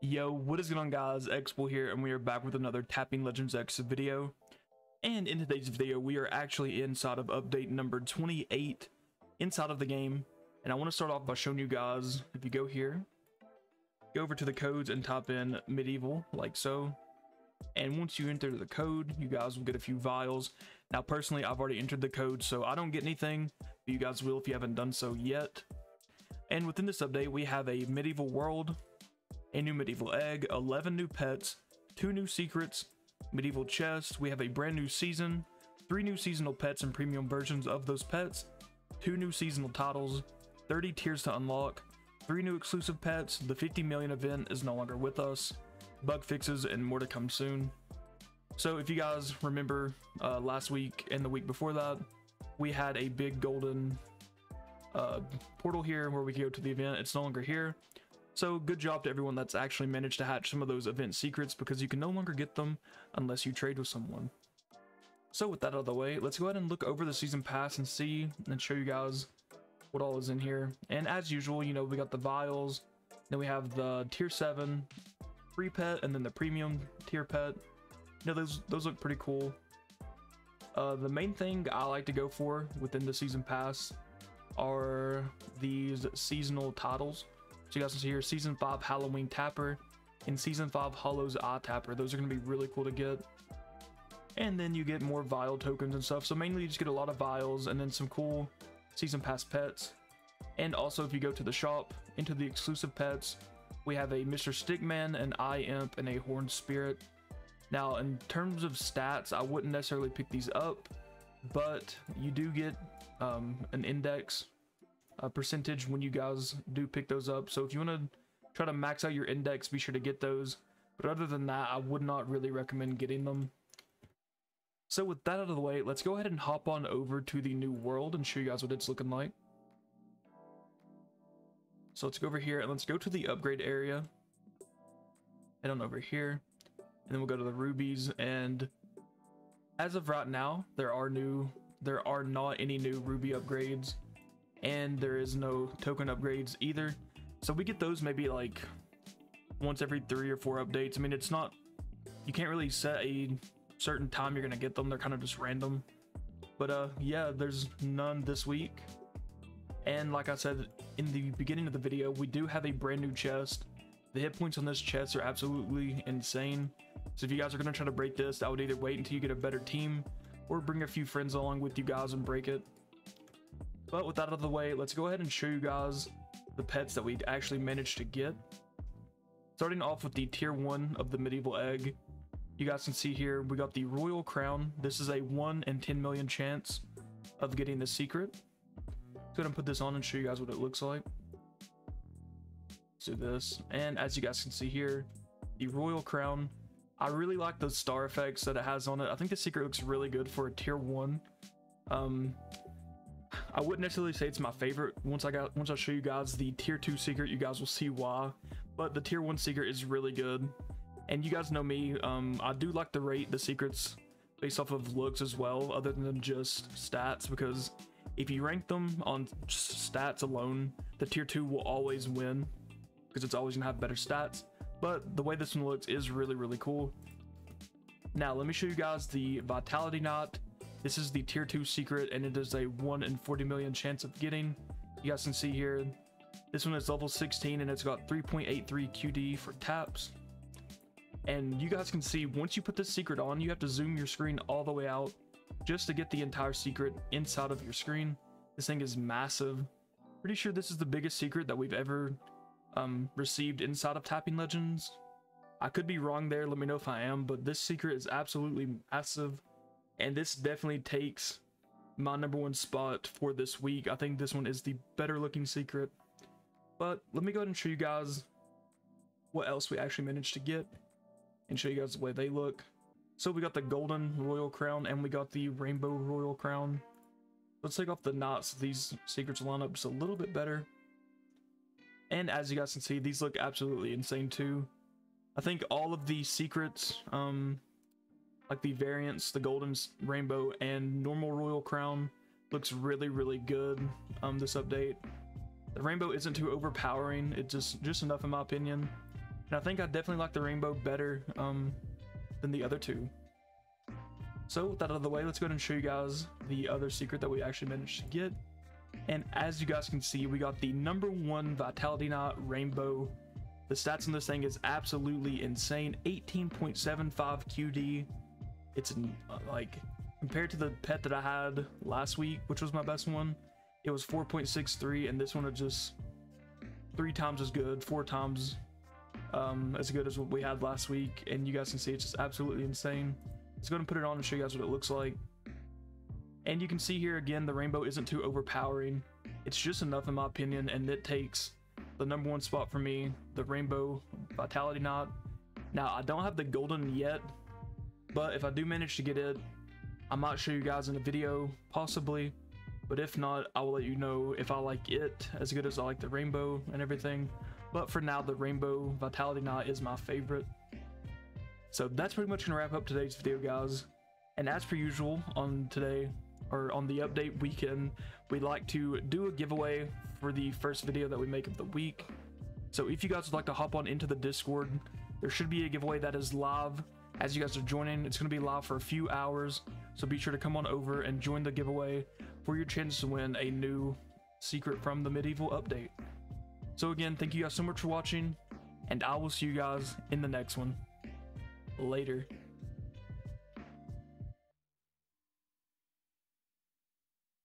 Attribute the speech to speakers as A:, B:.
A: Yo, what is going on guys? Exible here and we are back with another Tapping Legends X video. And in today's video, we are actually inside of update number 28 inside of the game. And I want to start off by showing you guys, if you go here, go over to the codes and type in medieval, like so. And once you enter the code, you guys will get a few vials. Now personally, I've already entered the code, so I don't get anything. But you guys will if you haven't done so yet. And within this update, we have a medieval world, a new medieval egg, 11 new pets, 2 new secrets, medieval chest, we have a brand new season, 3 new seasonal pets and premium versions of those pets, 2 new seasonal titles, 30 tiers to unlock, 3 new exclusive pets, the 50 million event is no longer with us, bug fixes and more to come soon. So if you guys remember uh, last week and the week before that, we had a big golden uh, portal here where we could go to the event. It's no longer here. So good job to everyone that's actually managed to hatch some of those event secrets because you can no longer get them unless you trade with someone. So with that out of the way, let's go ahead and look over the season pass and see and show you guys what all is in here. And as usual, you know, we got the vials, then we have the tier 7 free pet and then the premium tier pet. You know, those, those look pretty cool. Uh, the main thing I like to go for within the season pass are these seasonal titles. So you guys can see here, Season 5 Halloween Tapper and Season 5 Hollow's Eye Tapper. Those are going to be really cool to get. And then you get more Vial tokens and stuff. So mainly you just get a lot of Vials and then some cool Season Pass pets. And also if you go to the shop, into the exclusive pets, we have a Mr. Stickman, an Eye Imp, and a Horned Spirit. Now in terms of stats, I wouldn't necessarily pick these up, but you do get um, an index uh, percentage when you guys do pick those up. So if you want to try to max out your index, be sure to get those. But other than that, I would not really recommend getting them. So with that out of the way, let's go ahead and hop on over to the new world and show you guys what it's looking like. So let's go over here and let's go to the upgrade area. Head on over here. And then we'll go to the rubies and as of right now, there are new there are not any new ruby upgrades and there is no token upgrades either. So we get those maybe like once every three or four updates. I mean, it's not, you can't really set a certain time you're gonna get them. They're kind of just random. But uh, yeah, there's none this week. And like I said in the beginning of the video, we do have a brand new chest. The hit points on this chest are absolutely insane. So if you guys are gonna try to break this, I would either wait until you get a better team or bring a few friends along with you guys and break it. But with that out of the way, let's go ahead and show you guys the pets that we actually managed to get. Starting off with the tier 1 of the medieval egg. You guys can see here, we got the royal crown. This is a 1 in 10 million chance of getting the secret. Let's go ahead and put this on and show you guys what it looks like. Do this. And as you guys can see here, the royal crown. I really like the star effects that it has on it. I think the secret looks really good for a tier 1. Um, I wouldn't necessarily say it's my favorite. Once I got once I show you guys the tier 2 secret, you guys will see why. But the tier 1 secret is really good. And you guys know me, um, I do like to rate the secrets based off of looks as well, other than just stats, because if you rank them on stats alone, the tier 2 will always win, because it's always gonna have better stats. But the way this one looks is really, really cool. Now, let me show you guys the Vitality Knot this is the tier 2 secret and it is a 1 in 40 million chance of getting. You guys can see here, this one is level 16 and it's got 3.83 QD for taps. And you guys can see once you put this secret on, you have to zoom your screen all the way out just to get the entire secret inside of your screen. This thing is massive. Pretty sure this is the biggest secret that we've ever um, received inside of Tapping Legends. I could be wrong there, let me know if I am, but this secret is absolutely massive and this definitely takes my number one spot for this week. I think this one is the better looking secret. But let me go ahead and show you guys what else we actually managed to get and show you guys the way they look. So we got the golden royal crown and we got the rainbow royal crown. Let's take off the knots. These secrets line up just a little bit better. And as you guys can see, these look absolutely insane too. I think all of the secrets, um, like the variants, the golden rainbow and normal royal crown looks really, really good um, this update. The rainbow isn't too overpowering, it's just, just enough in my opinion. And I think I definitely like the rainbow better um, than the other two. So with that out of the way, let's go ahead and show you guys the other secret that we actually managed to get. And as you guys can see, we got the number one Vitality Knot Rainbow. The stats on this thing is absolutely insane. 18.75 QD. It's uh, like, compared to the pet that I had last week, which was my best one, it was 4.63 and this one is just three times as good, four times um, as good as what we had last week. And you guys can see it's just absolutely insane. Let's go ahead and put it on and show you guys what it looks like. And you can see here again, the rainbow isn't too overpowering. It's just enough in my opinion, and it takes the number one spot for me, the rainbow vitality knot. Now, I don't have the golden yet, but if I do manage to get it, I might show you guys in a video, possibly. But if not, I will let you know if I like it as good as I like the rainbow and everything. But for now, the rainbow vitality knot is my favorite. So that's pretty much gonna wrap up today's video, guys. And as per usual, on today, or on the update weekend, we'd like to do a giveaway for the first video that we make of the week. So if you guys would like to hop on into the Discord, there should be a giveaway that is live as you guys are joining. It's going to be live for a few hours, so be sure to come on over and join the giveaway for your chance to win a new secret from the medieval update. So again, thank you guys so much for watching, and I will see you guys in the next one. Later.